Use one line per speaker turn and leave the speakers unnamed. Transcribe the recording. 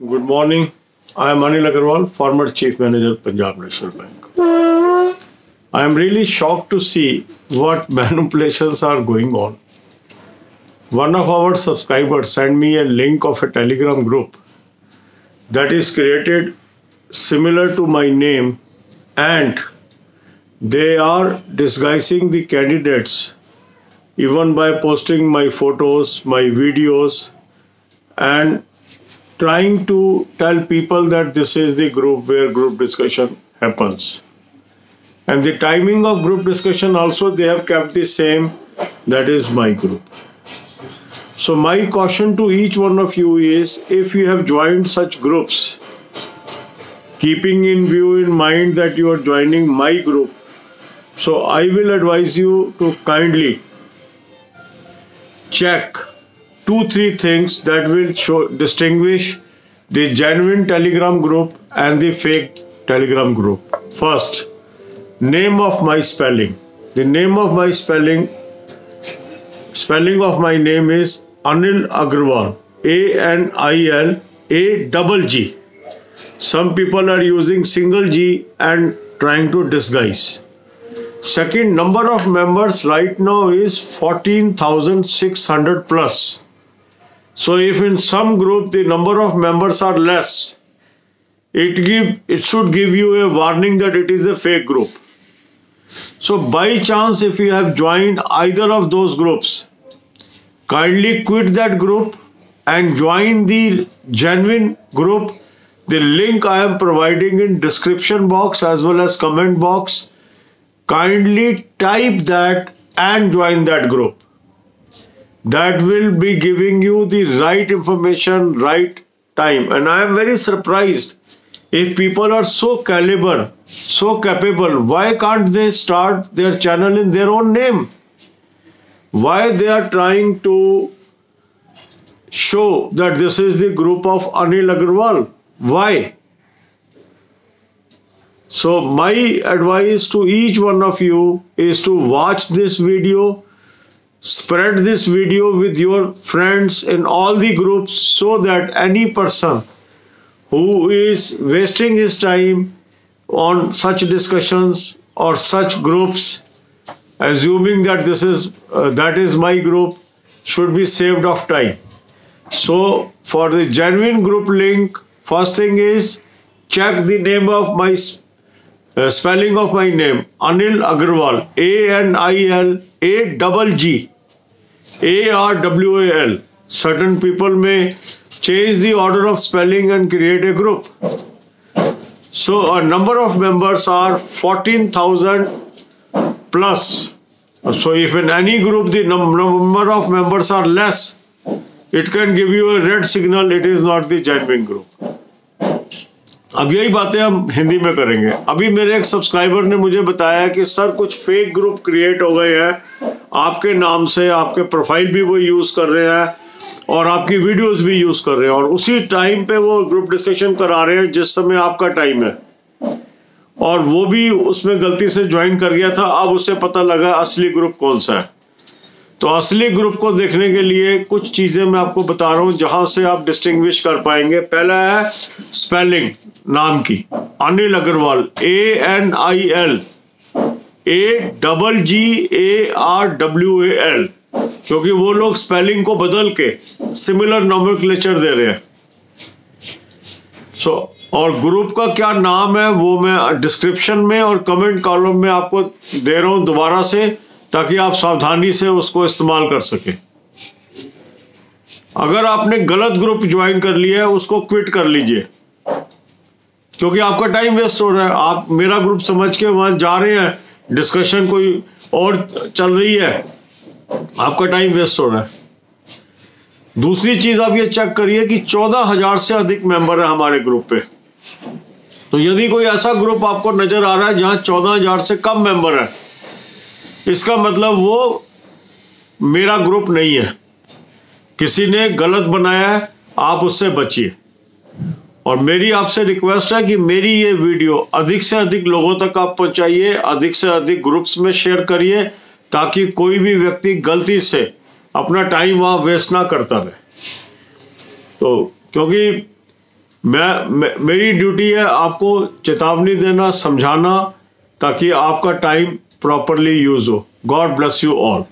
Good morning. I am Anil Aggarwal, former Chief Manager, Punjab National Bank. I am really shocked to see what manipulations are going on. One of our subscribers sent me a link of a Telegram group that is created similar to my name and they are disguising the candidates even by posting my photos, my videos, and trying to tell people that this is the group where group discussion happens. And the timing of group discussion also they have kept the same, that is my group. So, my caution to each one of you is if you have joined such groups, keeping in view in mind that you are joining my group, so I will advise you to kindly check two three things that will show distinguish the genuine telegram group and the fake telegram group. First name of my spelling. The name of my spelling spelling of my name is anil aggarwal a n i l a double g. Some people are using single g and trying to disguise. Second number of members right now is 14,600 plus. So if in some group the number of members are less, it give it should give you a warning that it is a fake group. So by chance if you have joined either of those groups, kindly quit that group and join the genuine group. The link I am providing in description box as well as comment box kindly type that and join that group. That will be giving you the right information, right time. And I am very surprised if people are so caliber, so capable, why can't they start their channel in their own name? Why they are trying to show that this is the group of Anil Aggarwal? Why? So my advice to each one of you is to watch this video, spread this video with your friends in all the groups so that any person who is wasting his time on such discussions or such groups assuming that this is uh, that is my group should be saved of time. So for the genuine group link first thing is check the name of my uh, spelling of my name. Anil Aggarwal A N I L A double G A R W A L. Certain people may change the order of spelling and create a group. So a number of members are 14000 plus. So if in any group the number of members are less it can give you a red signal it is not the genuine group अब यही बातें हम हिंदी में करेंगे। अभी मेरे एक subscriber ने मुझे बताया कि, सर, कुछ फेक ग्रुप क्रिएट हो गए हैं। आपके नाम से आपके प्रोफ़ाइल भी वो यूज़ कर रहे हैं और आपकी वीडियोस भी यूज़ कर रहे हैं और उसी टाइम पे वो ग्रुप डिस्कशन करा रहे हैं जिस समय आपका टाइम है। और वो भी उसमें गलती से ज्वाइन कर गया था। अब उसे पता लगा असली ग्रुप कौन सा है। तो असली ग्रुप को देखने के लिए कुछ चीज़ें मैं आपको बता रहा हूँ जहाँ से आप डिस्टिंग्विश कर पाएँगे। पहला है स्पेलिंग नाम की। Anil Agrawal A N I L A double G A R W A L क्योंकि वो लोग स्पेलिंग को बदल के सिमिलर नोमिक्लेचर दे रहे हैं। सो so, और ग्रुप का क्या नाम है वो मैं डिस्क्रिप्शन में और कमेंट कॉलम में आपको दे रहा हूँ दोबारा से। ताकि आप सावधानी से उसको इस्तेमाल कर सके। अगर आपने गलत ग्रुप ज्वाइन कर लिया है, उसको क्विट कर लीजिए। क्योंकि आपका टाइम वेस्ट हो रहा है। आप मेरा ग्रुप समझ के वहाँ जा रहे हैं। डिस्कशन कोई और चल रही है। आपका टाइम वेस्ट हो रहा है। दूसरी चीज़ आप ये चेक करिए कि चौदह हज़ार से अधिक मेंबर है हमारे ग्रुप पे। तो यदि कोई ऐसा ग्रुप आपको नज़र आ रहा है जहाँ चौदह हज़ार से कम मेंबर है इसका मतलब वो मेरा ग्रुप नहीं है। किसी ने गलत बनाया है आप उससे बचिए। और मेरी आपसे रिक्वेस्ट है कि मेरी ये वीडियो अधिक से अधिक लोगों तक आप पहुंचाइए अधिक से अधिक ग्रुप्स में शेयर करिए ताकि कोई भी व्यक्ति गलती से अपना टाइम वहाँ वेस्ट ना करता रहे। तो क्योंकि मैं, मैं मेरी ड्यूटी है आपको चेतावनी देना समझाना ताकि आपका time properly use. God bless you all.